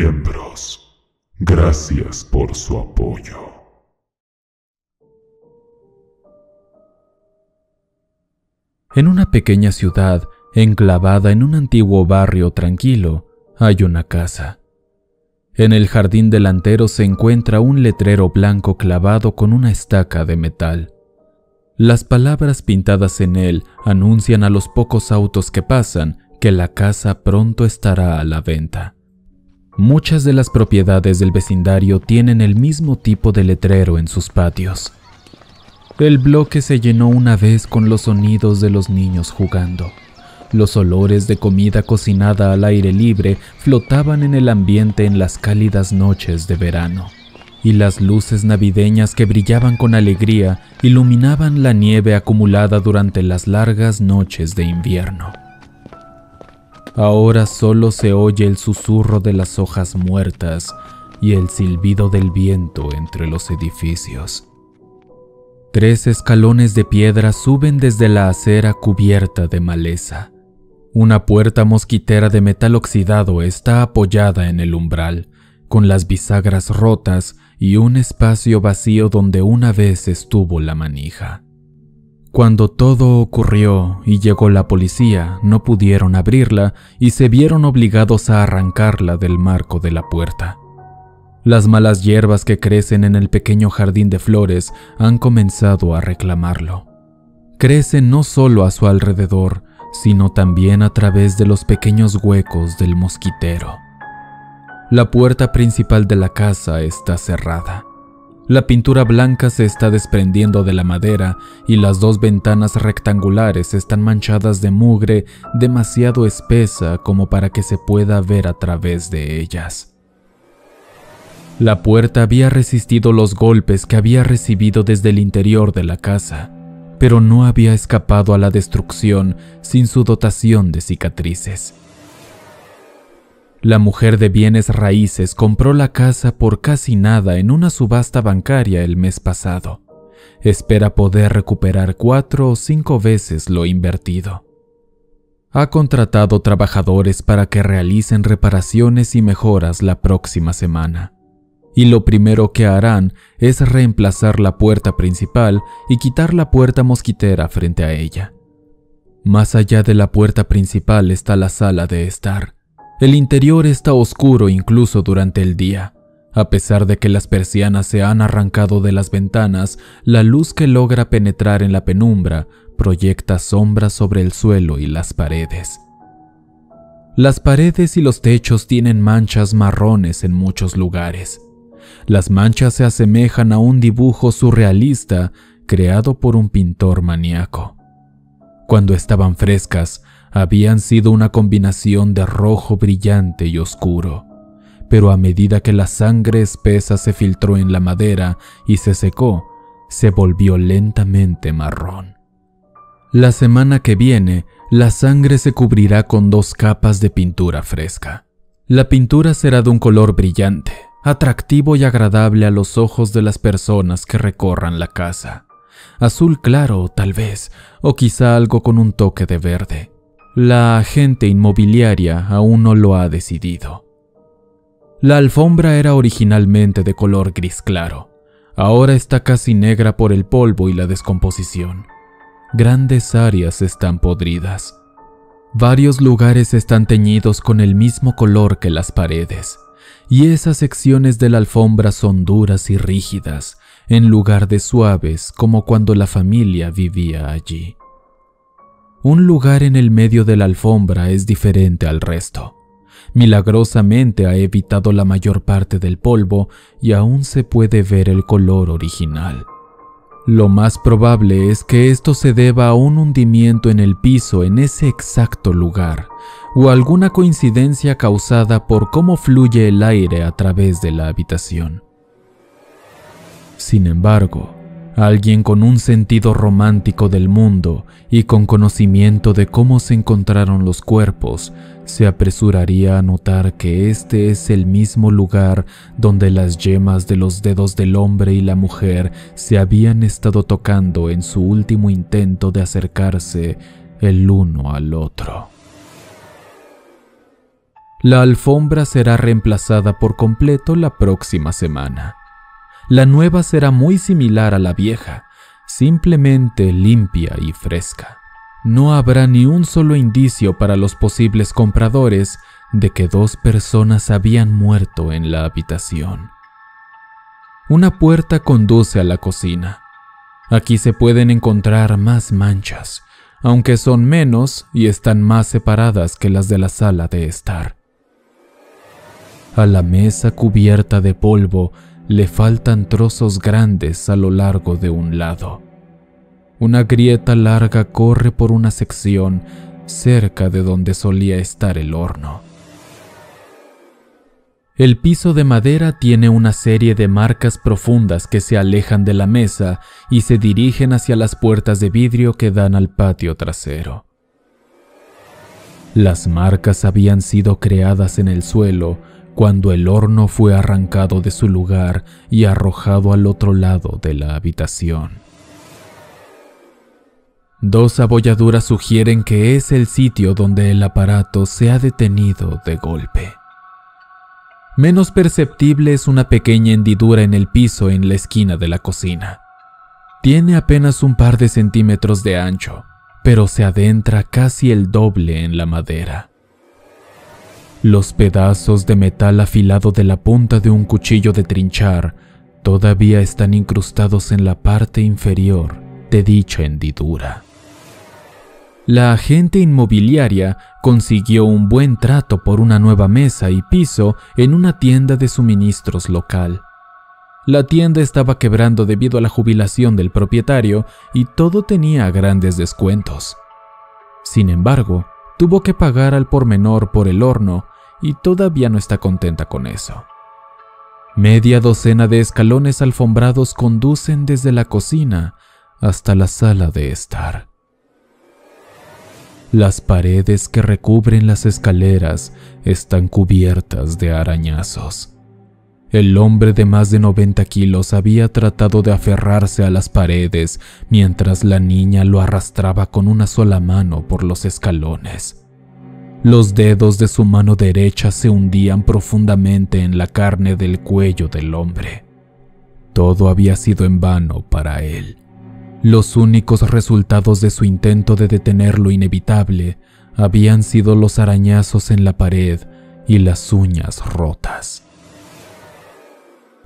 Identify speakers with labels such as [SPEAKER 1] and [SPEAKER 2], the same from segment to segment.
[SPEAKER 1] miembros, gracias por su apoyo.
[SPEAKER 2] En una pequeña ciudad, enclavada en un antiguo barrio tranquilo, hay una casa. En el jardín delantero se encuentra un letrero blanco clavado con una estaca de metal. Las palabras pintadas en él anuncian a los pocos autos que pasan que la casa pronto estará a la venta. Muchas de las propiedades del vecindario tienen el mismo tipo de letrero en sus patios. El bloque se llenó una vez con los sonidos de los niños jugando. Los olores de comida cocinada al aire libre flotaban en el ambiente en las cálidas noches de verano, y las luces navideñas que brillaban con alegría iluminaban la nieve acumulada durante las largas noches de invierno. Ahora solo se oye el susurro de las hojas muertas y el silbido del viento entre los edificios. Tres escalones de piedra suben desde la acera cubierta de maleza. Una puerta mosquitera de metal oxidado está apoyada en el umbral, con las bisagras rotas y un espacio vacío donde una vez estuvo la manija. Cuando todo ocurrió y llegó la policía, no pudieron abrirla y se vieron obligados a arrancarla del marco de la puerta. Las malas hierbas que crecen en el pequeño jardín de flores han comenzado a reclamarlo. Crecen no solo a su alrededor, sino también a través de los pequeños huecos del mosquitero. La puerta principal de la casa está cerrada. La pintura blanca se está desprendiendo de la madera y las dos ventanas rectangulares están manchadas de mugre demasiado espesa como para que se pueda ver a través de ellas. La puerta había resistido los golpes que había recibido desde el interior de la casa, pero no había escapado a la destrucción sin su dotación de cicatrices. La mujer de bienes raíces compró la casa por casi nada en una subasta bancaria el mes pasado. Espera poder recuperar cuatro o cinco veces lo invertido. Ha contratado trabajadores para que realicen reparaciones y mejoras la próxima semana y lo primero que harán es reemplazar la puerta principal y quitar la puerta mosquitera frente a ella. Más allá de la puerta principal está la sala de estar. El interior está oscuro incluso durante el día. A pesar de que las persianas se han arrancado de las ventanas, la luz que logra penetrar en la penumbra proyecta sombras sobre el suelo y las paredes. Las paredes y los techos tienen manchas marrones en muchos lugares. Las manchas se asemejan a un dibujo surrealista creado por un pintor maníaco. Cuando estaban frescas, habían sido una combinación de rojo brillante y oscuro, pero a medida que la sangre espesa se filtró en la madera y se secó, se volvió lentamente marrón. La semana que viene, la sangre se cubrirá con dos capas de pintura fresca. La pintura será de un color brillante, atractivo y agradable a los ojos de las personas que recorran la casa. Azul claro, tal vez, o quizá algo con un toque de verde. La agente inmobiliaria aún no lo ha decidido. La alfombra era originalmente de color gris claro. Ahora está casi negra por el polvo y la descomposición. Grandes áreas están podridas. Varios lugares están teñidos con el mismo color que las paredes y esas secciones de la alfombra son duras y rígidas, en lugar de suaves como cuando la familia vivía allí. Un lugar en el medio de la alfombra es diferente al resto. Milagrosamente ha evitado la mayor parte del polvo y aún se puede ver el color original. Lo más probable es que esto se deba a un hundimiento en el piso en ese exacto lugar, o alguna coincidencia causada por cómo fluye el aire a través de la habitación. Sin embargo, alguien con un sentido romántico del mundo y con conocimiento de cómo se encontraron los cuerpos, se apresuraría a notar que este es el mismo lugar donde las yemas de los dedos del hombre y la mujer se habían estado tocando en su último intento de acercarse el uno al otro. La alfombra será reemplazada por completo la próxima semana. La nueva será muy similar a la vieja, simplemente limpia y fresca. No habrá ni un solo indicio para los posibles compradores de que dos personas habían muerto en la habitación. Una puerta conduce a la cocina. Aquí se pueden encontrar más manchas, aunque son menos y están más separadas que las de la sala de estar. A la mesa cubierta de polvo le faltan trozos grandes a lo largo de un lado. Una grieta larga corre por una sección cerca de donde solía estar el horno. El piso de madera tiene una serie de marcas profundas que se alejan de la mesa y se dirigen hacia las puertas de vidrio que dan al patio trasero. Las marcas habían sido creadas en el suelo cuando el horno fue arrancado de su lugar y arrojado al otro lado de la habitación. Dos abolladuras sugieren que es el sitio donde el aparato se ha detenido de golpe. Menos perceptible es una pequeña hendidura en el piso en la esquina de la cocina. Tiene apenas un par de centímetros de ancho, pero se adentra casi el doble en la madera. Los pedazos de metal afilado de la punta de un cuchillo de trinchar todavía están incrustados en la parte inferior de dicha hendidura. La agente inmobiliaria consiguió un buen trato por una nueva mesa y piso en una tienda de suministros local. La tienda estaba quebrando debido a la jubilación del propietario y todo tenía grandes descuentos. Sin embargo, tuvo que pagar al por menor por el horno y todavía no está contenta con eso. Media docena de escalones alfombrados conducen desde la cocina hasta la sala de estar. Las paredes que recubren las escaleras están cubiertas de arañazos. El hombre de más de 90 kilos había tratado de aferrarse a las paredes mientras la niña lo arrastraba con una sola mano por los escalones. Los dedos de su mano derecha se hundían profundamente en la carne del cuello del hombre. Todo había sido en vano para él. Los únicos resultados de su intento de detener lo inevitable habían sido los arañazos en la pared y las uñas rotas.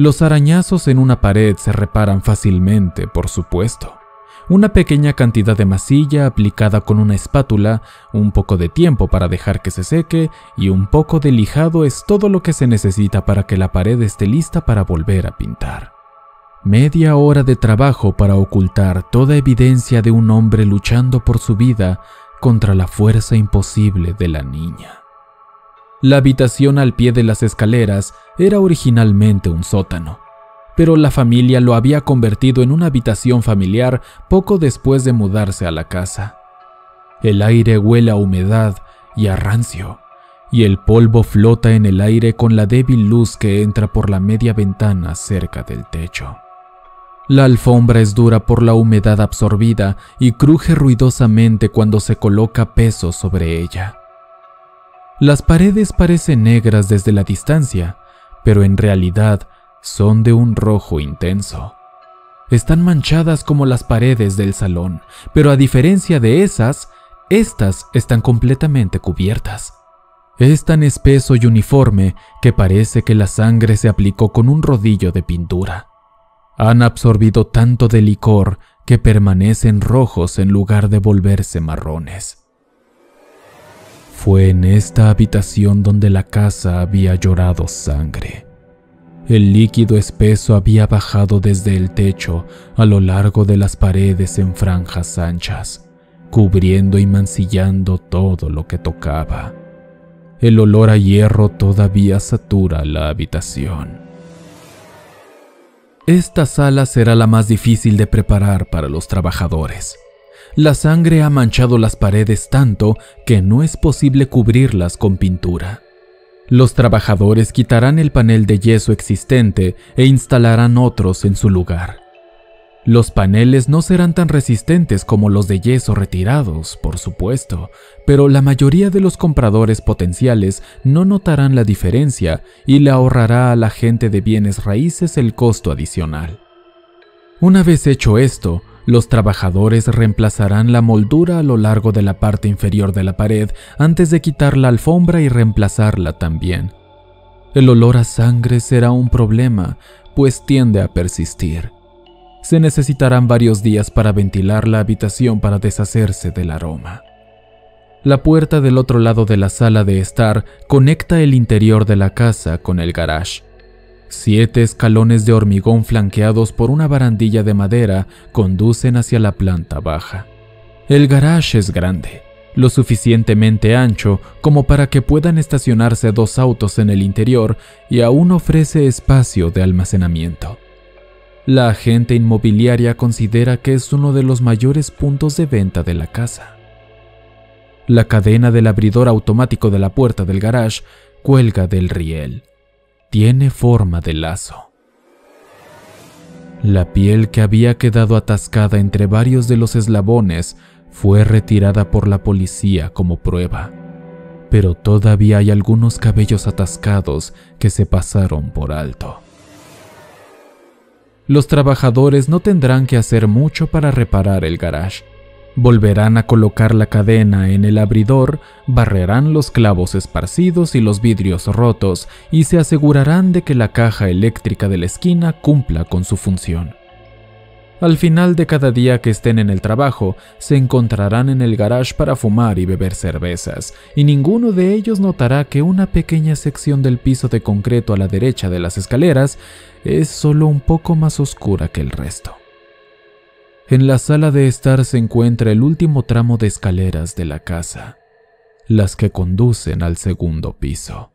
[SPEAKER 2] Los arañazos en una pared se reparan fácilmente, por supuesto. Una pequeña cantidad de masilla aplicada con una espátula, un poco de tiempo para dejar que se seque y un poco de lijado es todo lo que se necesita para que la pared esté lista para volver a pintar. Media hora de trabajo para ocultar toda evidencia de un hombre luchando por su vida contra la fuerza imposible de la niña. La habitación al pie de las escaleras era originalmente un sótano, pero la familia lo había convertido en una habitación familiar poco después de mudarse a la casa. El aire huele a humedad y a rancio, y el polvo flota en el aire con la débil luz que entra por la media ventana cerca del techo. La alfombra es dura por la humedad absorbida y cruje ruidosamente cuando se coloca peso sobre ella. Las paredes parecen negras desde la distancia, pero en realidad son de un rojo intenso. Están manchadas como las paredes del salón, pero a diferencia de esas, estas están completamente cubiertas. Es tan espeso y uniforme que parece que la sangre se aplicó con un rodillo de pintura. Han absorbido tanto de licor que permanecen rojos en lugar de volverse marrones. Fue en esta habitación donde la casa había llorado sangre. El líquido espeso había bajado desde el techo a lo largo de las paredes en franjas anchas, cubriendo y mancillando todo lo que tocaba. El olor a hierro todavía satura la habitación. Esta sala será la más difícil de preparar para los trabajadores. La sangre ha manchado las paredes tanto que no es posible cubrirlas con pintura. Los trabajadores quitarán el panel de yeso existente e instalarán otros en su lugar. Los paneles no serán tan resistentes como los de yeso retirados, por supuesto, pero la mayoría de los compradores potenciales no notarán la diferencia y le ahorrará a la gente de bienes raíces el costo adicional. Una vez hecho esto, los trabajadores reemplazarán la moldura a lo largo de la parte inferior de la pared antes de quitar la alfombra y reemplazarla también. El olor a sangre será un problema, pues tiende a persistir se necesitarán varios días para ventilar la habitación para deshacerse del aroma. La puerta del otro lado de la sala de estar conecta el interior de la casa con el garage. Siete escalones de hormigón flanqueados por una barandilla de madera conducen hacia la planta baja. El garage es grande, lo suficientemente ancho como para que puedan estacionarse dos autos en el interior y aún ofrece espacio de almacenamiento. La agente inmobiliaria considera que es uno de los mayores puntos de venta de la casa. La cadena del abridor automático de la puerta del garage cuelga del riel. Tiene forma de lazo. La piel que había quedado atascada entre varios de los eslabones fue retirada por la policía como prueba, pero todavía hay algunos cabellos atascados que se pasaron por alto los trabajadores no tendrán que hacer mucho para reparar el garage. Volverán a colocar la cadena en el abridor, barrerán los clavos esparcidos y los vidrios rotos y se asegurarán de que la caja eléctrica de la esquina cumpla con su función. Al final de cada día que estén en el trabajo, se encontrarán en el garage para fumar y beber cervezas, y ninguno de ellos notará que una pequeña sección del piso de concreto a la derecha de las escaleras es solo un poco más oscura que el resto. En la sala de estar se encuentra el último tramo de escaleras de la casa, las que conducen al segundo piso.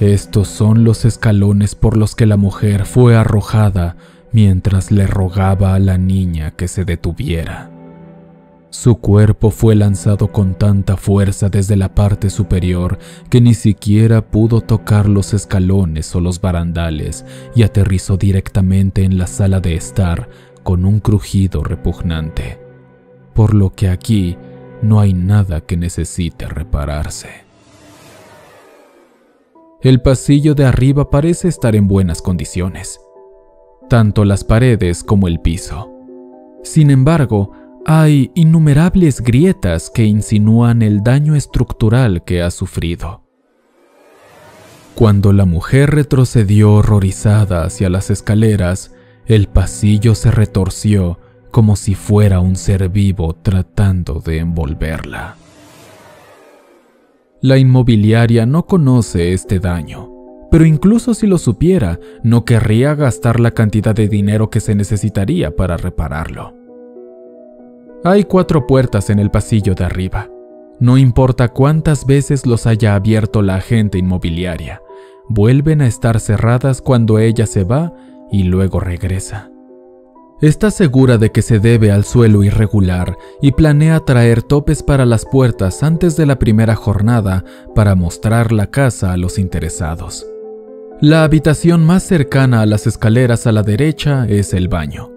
[SPEAKER 2] Estos son los escalones por los que la mujer fue arrojada mientras le rogaba a la niña que se detuviera. Su cuerpo fue lanzado con tanta fuerza desde la parte superior que ni siquiera pudo tocar los escalones o los barandales y aterrizó directamente en la sala de estar con un crujido repugnante, por lo que aquí no hay nada que necesite repararse. El pasillo de arriba parece estar en buenas condiciones tanto las paredes como el piso. Sin embargo, hay innumerables grietas que insinúan el daño estructural que ha sufrido. Cuando la mujer retrocedió horrorizada hacia las escaleras, el pasillo se retorció como si fuera un ser vivo tratando de envolverla. La inmobiliaria no conoce este daño pero incluso si lo supiera, no querría gastar la cantidad de dinero que se necesitaría para repararlo. Hay cuatro puertas en el pasillo de arriba. No importa cuántas veces los haya abierto la agente inmobiliaria, vuelven a estar cerradas cuando ella se va y luego regresa. Está segura de que se debe al suelo irregular y planea traer topes para las puertas antes de la primera jornada para mostrar la casa a los interesados. La habitación más cercana a las escaleras a la derecha es el baño.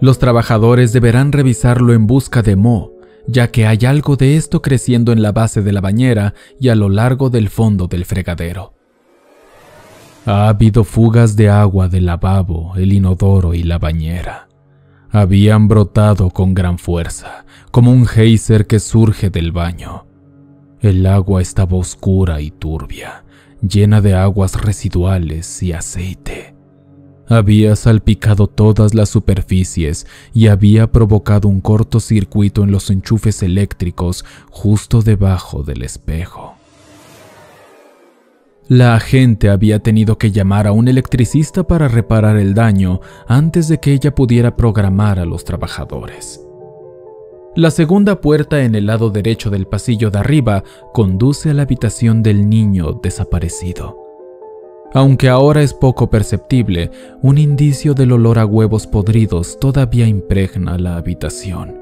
[SPEAKER 2] Los trabajadores deberán revisarlo en busca de moho, ya que hay algo de esto creciendo en la base de la bañera y a lo largo del fondo del fregadero. Ha habido fugas de agua del lavabo, el inodoro y la bañera. Habían brotado con gran fuerza, como un geyser que surge del baño. El agua estaba oscura y turbia, llena de aguas residuales y aceite. Había salpicado todas las superficies y había provocado un cortocircuito en los enchufes eléctricos justo debajo del espejo. La agente había tenido que llamar a un electricista para reparar el daño antes de que ella pudiera programar a los trabajadores. La segunda puerta en el lado derecho del pasillo de arriba conduce a la habitación del niño desaparecido. Aunque ahora es poco perceptible, un indicio del olor a huevos podridos todavía impregna la habitación.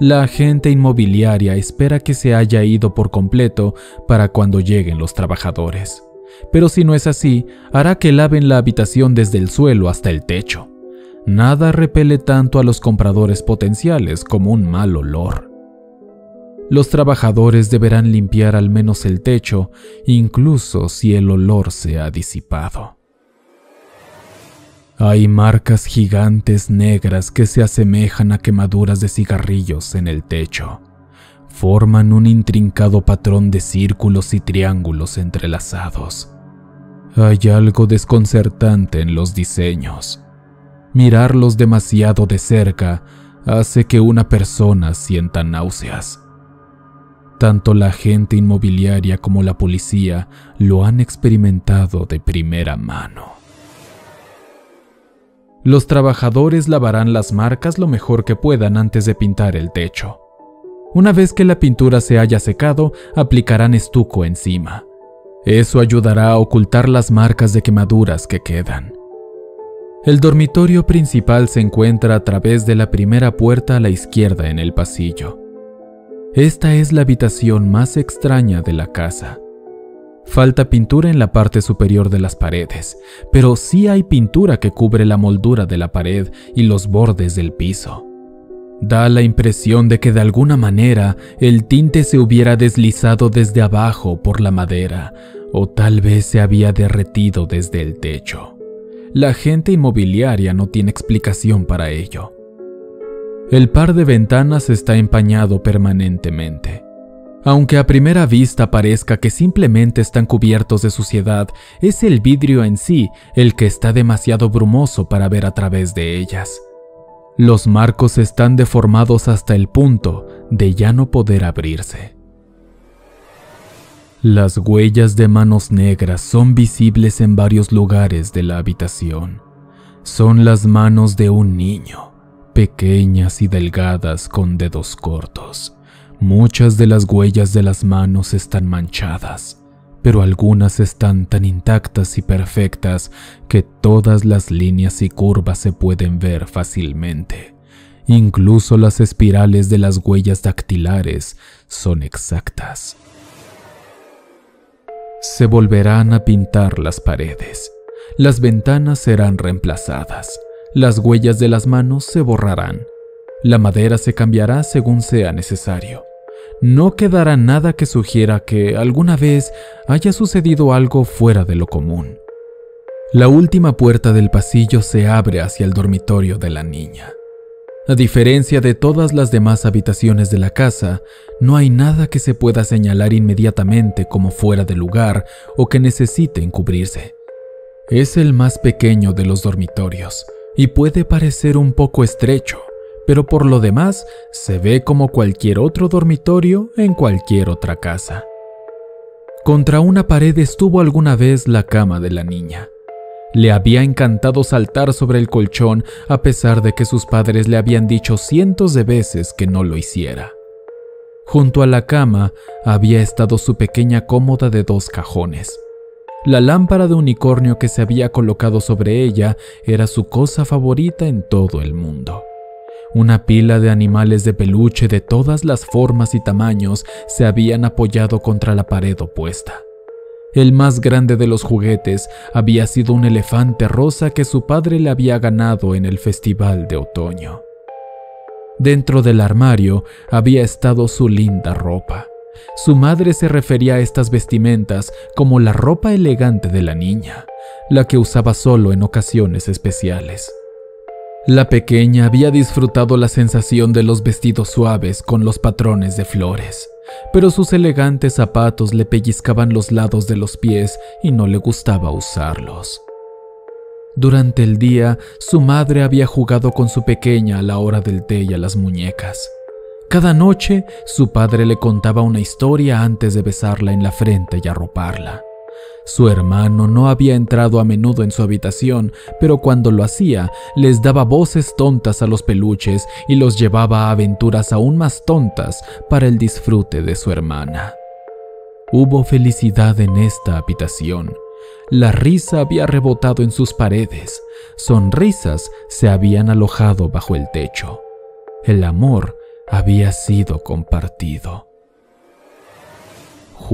[SPEAKER 2] La agente inmobiliaria espera que se haya ido por completo para cuando lleguen los trabajadores. Pero si no es así, hará que laven la habitación desde el suelo hasta el techo. nada repele tanto a los compradores potenciales como un mal olor. Los trabajadores deberán limpiar al menos el techo, incluso si el olor se ha disipado. Hay marcas gigantes negras que se asemejan a quemaduras de cigarrillos en el techo. Forman un intrincado patrón de círculos y triángulos entrelazados. Hay algo desconcertante en los diseños. Mirarlos demasiado de cerca hace que una persona sienta náuseas. Tanto la agente inmobiliaria como la policía lo han experimentado de primera mano. Los trabajadores lavarán las marcas lo mejor que puedan antes de pintar el techo. Una vez que la pintura se haya secado, aplicarán estuco encima. Eso ayudará a ocultar las marcas de quemaduras que quedan. El dormitorio principal se encuentra a través de la primera puerta a la izquierda en el pasillo. Esta es la habitación más extraña de la casa. Falta pintura en la parte superior de las paredes, pero sí hay pintura que cubre la moldura de la pared y los bordes del piso. Da la impresión de que de alguna manera el tinte se hubiera deslizado desde abajo por la madera o tal vez se había derretido desde el techo. La gente inmobiliaria no tiene explicación para ello. El par de ventanas está empañado permanentemente. Aunque a primera vista parezca que simplemente están cubiertos de suciedad, es el vidrio en sí el que está demasiado brumoso para ver a través de ellas. Los marcos están deformados hasta el punto de ya no poder abrirse. Las huellas de manos negras son visibles en varios lugares de la habitación. Son las manos de un niño, pequeñas y delgadas con dedos cortos. Muchas de las huellas de las manos están manchadas, pero algunas están tan intactas y perfectas que todas las líneas y curvas se pueden ver fácilmente. Incluso las espirales de las huellas dactilares son exactas se volverán a pintar las paredes. Las ventanas serán reemplazadas. Las huellas de las manos se borrarán. La madera se cambiará según sea necesario. No quedará nada que sugiera que alguna vez haya sucedido algo fuera de lo común. La última puerta del pasillo se abre hacia el dormitorio de la niña. A diferencia de todas las demás habitaciones de la casa, no hay nada que se pueda señalar inmediatamente como fuera de lugar o que necesite encubrirse. Es el más pequeño de los dormitorios y puede parecer un poco estrecho, pero por lo demás se ve como cualquier otro dormitorio en cualquier otra casa. Contra una pared estuvo alguna vez la cama de la niña. Le había encantado saltar sobre el colchón a pesar de que sus padres le habían dicho cientos de veces que no lo hiciera. Junto a la cama había estado su pequeña cómoda de dos cajones. La lámpara de unicornio que se había colocado sobre ella era su cosa favorita en todo el mundo. Una pila de animales de peluche de todas las formas y tamaños se habían apoyado contra la pared opuesta. El más grande de los juguetes había sido un elefante rosa que su padre le había ganado en el festival de otoño. Dentro del armario había estado su linda ropa. Su madre se refería a estas vestimentas como la ropa elegante de la niña, la que usaba solo en ocasiones especiales. La pequeña había disfrutado la sensación de los vestidos suaves con los patrones de flores pero sus elegantes zapatos le pellizcaban los lados de los pies y no le gustaba usarlos. Durante el día, su madre había jugado con su pequeña a la hora del té y a las muñecas. Cada noche, su padre le contaba una historia antes de besarla en la frente y arroparla. Su hermano no había entrado a menudo en su habitación, pero cuando lo hacía, les daba voces tontas a los peluches y los llevaba a aventuras aún más tontas para el disfrute de su hermana. Hubo felicidad en esta habitación. La risa había rebotado en sus paredes, sonrisas se habían alojado bajo el techo. El amor había sido compartido.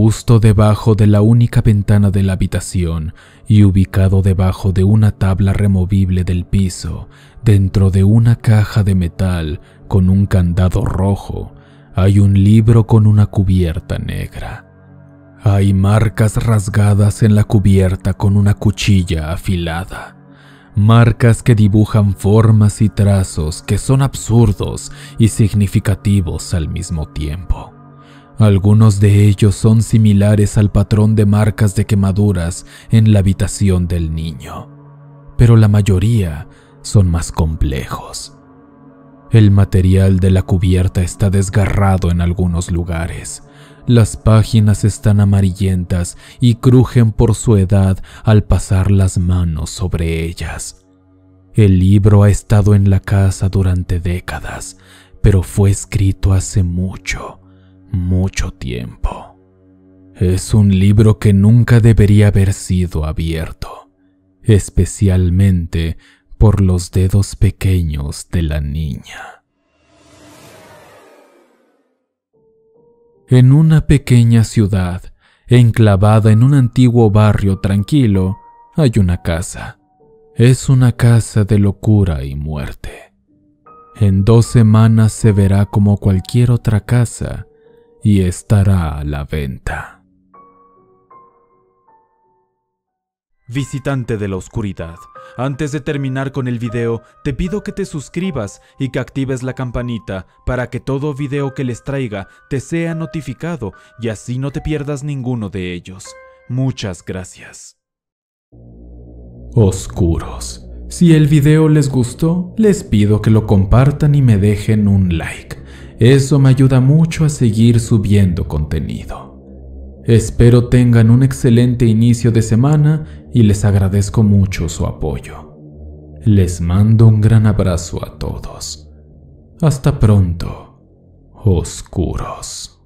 [SPEAKER 2] Justo debajo de la única ventana de la habitación y ubicado debajo de una tabla removible del piso, dentro de una caja de metal con un candado rojo, hay un libro con una cubierta negra. Hay marcas rasgadas en la cubierta con una cuchilla afilada. Marcas que dibujan formas y trazos que son absurdos y significativos al mismo tiempo. Algunos de ellos son similares al patrón de marcas de quemaduras en la habitación del niño, pero la mayoría son más complejos. El material de la cubierta está desgarrado en algunos lugares. Las páginas están amarillentas y crujen por su edad al pasar las manos sobre ellas. El libro ha estado en la casa durante décadas, pero fue escrito hace mucho, mucho tiempo. Es un libro que nunca debería haber sido abierto, especialmente por los dedos pequeños de la niña. En una pequeña ciudad, enclavada en un antiguo barrio tranquilo, hay una casa. Es una casa de locura y muerte. En dos semanas se verá como cualquier otra casa y estará a la venta.
[SPEAKER 3] Visitante de la oscuridad, antes de terminar con el video, te pido que te suscribas y que actives la campanita para que todo video que les traiga te sea notificado y así no te pierdas ninguno de ellos. Muchas gracias.
[SPEAKER 2] Oscuros. Si el video les gustó, les pido que lo compartan y me dejen un like. Eso me ayuda mucho a seguir subiendo contenido. Espero tengan un excelente inicio de semana y les agradezco mucho su apoyo. Les mando un gran abrazo a todos. Hasta pronto, oscuros.